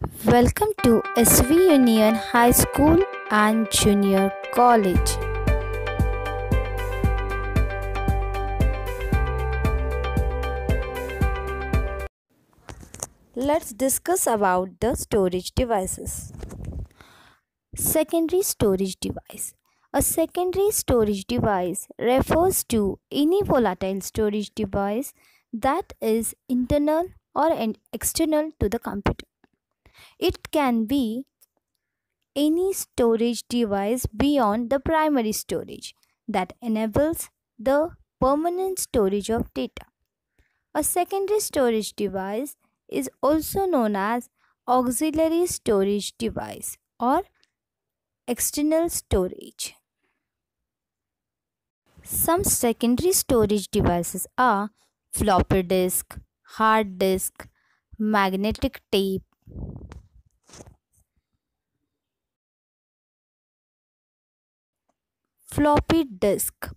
Welcome to SV Union High School and Junior College. Let's discuss about the storage devices. Secondary storage device. A secondary storage device refers to any volatile storage device that is internal or external to the computer. It can be any storage device beyond the primary storage that enables the permanent storage of data. A secondary storage device is also known as auxiliary storage device or external storage. Some secondary storage devices are floppy disk, hard disk, magnetic tape, floppy disk.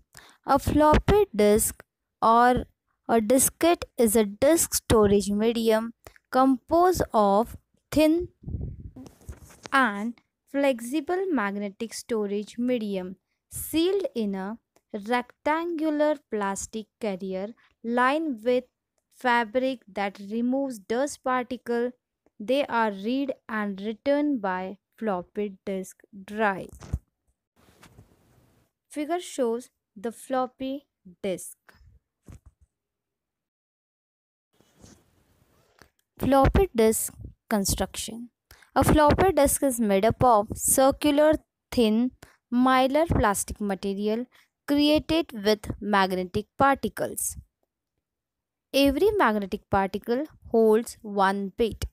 A floppy disk or a diskette is a disk storage medium composed of thin and flexible magnetic storage medium sealed in a rectangular plastic carrier lined with fabric that removes dust particle they are read and written by floppy disk drive figure shows the floppy disk floppy disk construction a floppy disk is made up of circular thin mylar plastic material created with magnetic particles. Every magnetic particle holds one bit.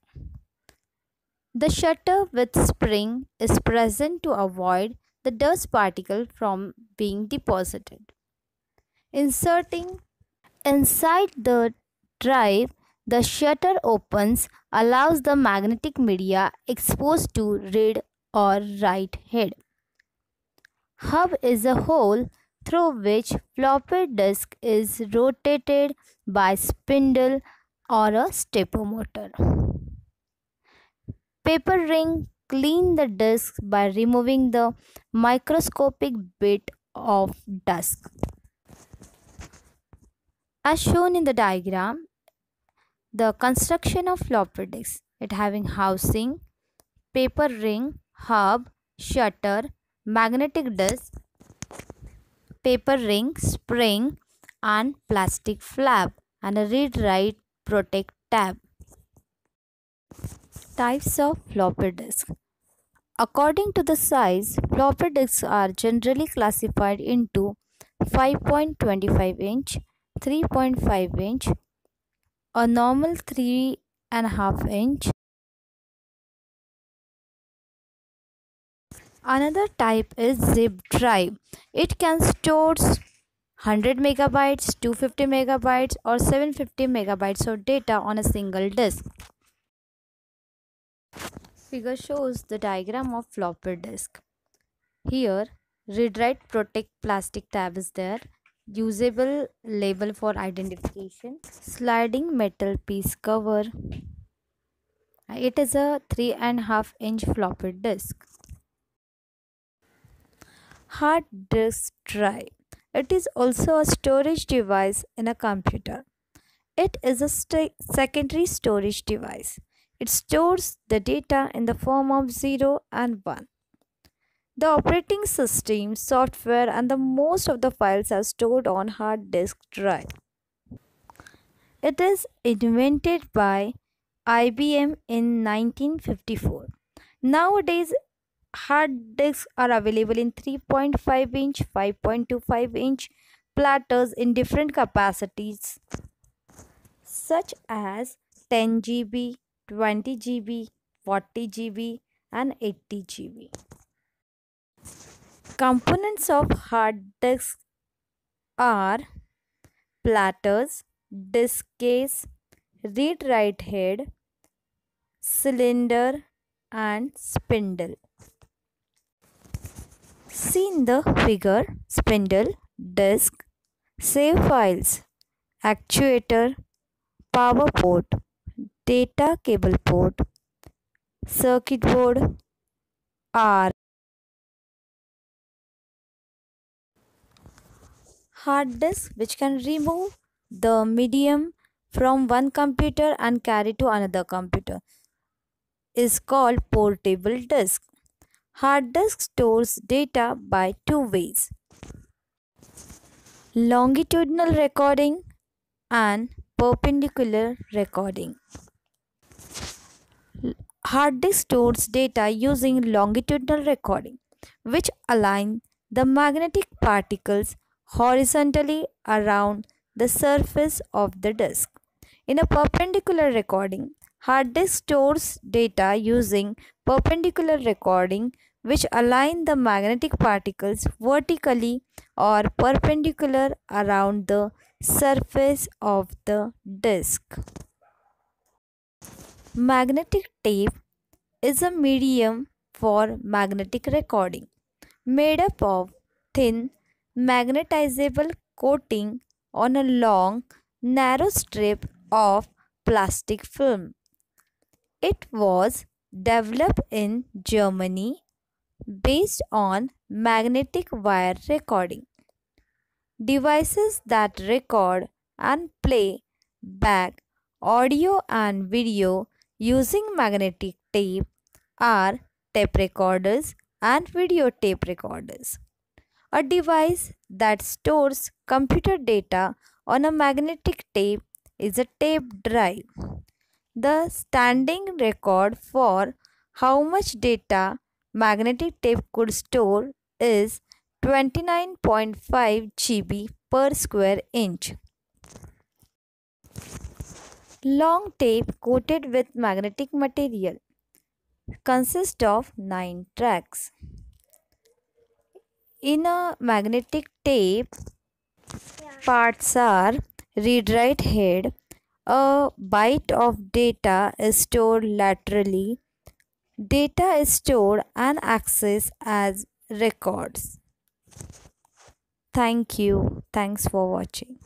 The shutter with spring is present to avoid the dust particle from being deposited. Inserting inside the drive, the shutter opens allows the magnetic media exposed to read or write head. Hub is a hole through which floppy disk is rotated by spindle or a stepper motor. Paper ring clean the disk by removing the microscopic bit of dust. As shown in the diagram, the construction of floppy disk, it having housing, paper ring, hub, shutter, magnetic disk, paper ring, spring and plastic flap and a read write protect tab. Types of floppy disk. According to the size, floppy disks are generally classified into 5.25 inch, 3.5 inch, a normal 3.5 inch. Another type is zip drive. It can store 100 megabytes, 250 megabytes or 750 megabytes of data on a single disk. Figure shows the diagram of floppy disk. Here read write protect plastic tab is there. Usable label for identification. Sliding metal piece cover. It is a three and a half inch floppy disk. Hard disk drive. It is also a storage device in a computer. It is a secondary storage device it stores the data in the form of 0 and 1 the operating system, software, and the most of the files are stored on hard disk drive. It is invented by IBM in 1954. Nowadays, hard disks are available in 3.5 inch, 5.25 inch platters in different capacities such as 10 GB, 20 GB, 40 GB, and 80 GB. Components of hard disk are platters, disk case, read write head, cylinder and spindle. See in the figure spindle, disk, save files, actuator, power port, data cable port, circuit board R hard disk which can remove the medium from one computer and carry to another computer is called portable disk. Hard disk stores data by two ways longitudinal recording and perpendicular recording. Hard disk stores data using longitudinal recording, which align the magnetic particles horizontally around the surface of the disk. In a perpendicular recording, hard disk stores data using perpendicular recording which align the magnetic particles vertically or perpendicular around the surface of the disk. Magnetic tape is a medium for magnetic recording made up of thin magnetizable coating on a long narrow strip of plastic film. It was developed in Germany based on magnetic wire recording. Devices that record and play back audio and video using magnetic tape are tape recorders and videotape recorders. A device that stores computer data on a magnetic tape is a tape drive. The standing record for how much data magnetic tape could store is 29.5 GB per square inch. Long tape coated with magnetic material consists of 9 tracks. In a magnetic tape, parts are read-write head, a byte of data is stored laterally. Data is stored and accessed as records. Thank you. Thanks for watching.